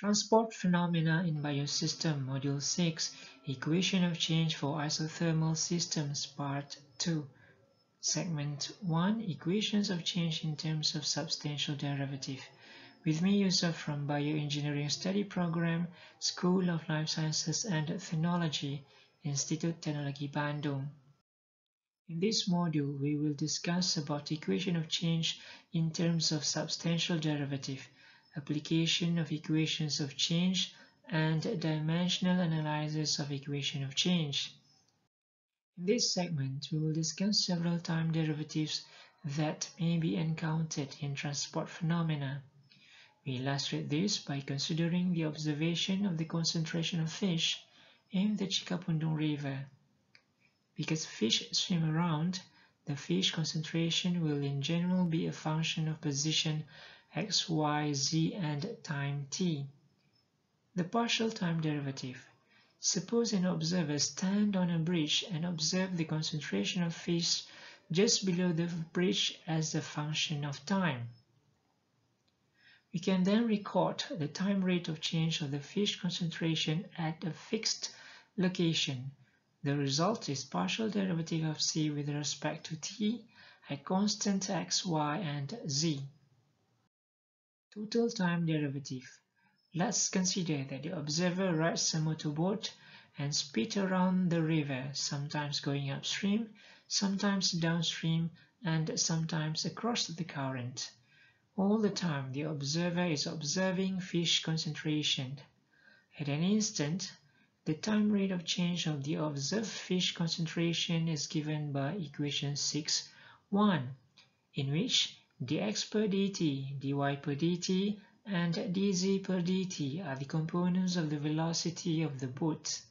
Transport Phenomena in Biosystem Module 6 Equation of Change for Isothermal Systems Part 2 Segment 1 Equations of Change in Terms of Substantial Derivative. With me Yusuf from Bioengineering Study Program, School of Life Sciences and Technology, Institut Teknologi Bandung. In this module, we will discuss about equation of change in terms of substantial derivative application of equations of change, and dimensional analysis of equation of change. In this segment, we will discuss several time derivatives that may be encountered in transport phenomena. We illustrate this by considering the observation of the concentration of fish in the Cikapundung River. Because fish swim around, the fish concentration will in general be a function of position x, y, z and time t. The partial time derivative. Suppose an observer stand on a bridge and observe the concentration of fish just below the bridge as a function of time. We can then record the time rate of change of the fish concentration at a fixed location. The result is partial derivative of c with respect to t at constant x, y, and z. Total time derivative. Let's consider that the observer rides a motorboat and speeds around the river, sometimes going upstream, sometimes downstream, and sometimes across the current. All the time the observer is observing fish concentration. At any instant, the time rate of change of the observed fish concentration is given by equation 6, 1, in which dx per dt, dy per dt, and dz per dt are the components of the velocity of the boat.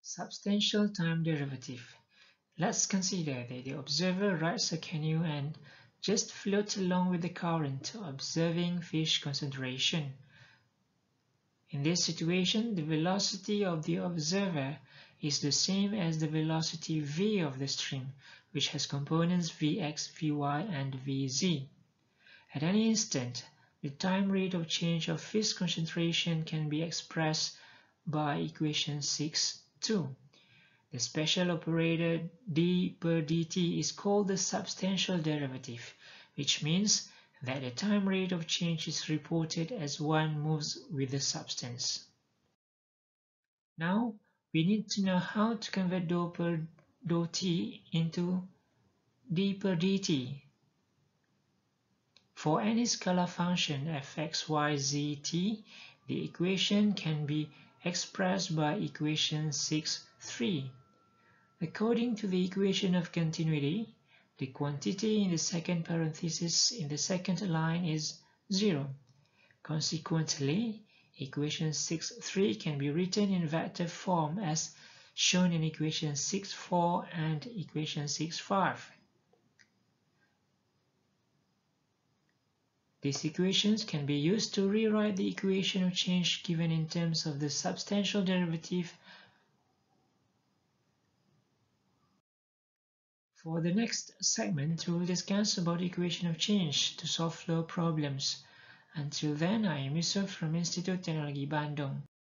Substantial time derivative. Let's consider that the observer rides a canoe and just floats along with the current, observing fish concentration. In this situation, the velocity of the observer is the same as the velocity v of the stream, which has components vx, vy, and vz. At any instant, the time rate of change of fish concentration can be expressed by equation 6.2. The special operator d per dt is called the substantial derivative, which means that the time rate of change is reported as one moves with the substance. Now, we need to know how to convert dou per dou t into d per dt. For any scalar function fx, y, z, t, the equation can be expressed by equation 6, 3. According to the equation of continuity, the quantity in the second parenthesis in the second line is 0. Consequently, equation 6, 3 can be written in vector form as shown in equation 6, 4 and equation 6, 5. These equations can be used to rewrite the equation of change given in terms of the substantial derivative For the next segment, we will discuss about equation of change to solve flow problems. Until then, I am Yusuf from Institut Teknologi Bandung.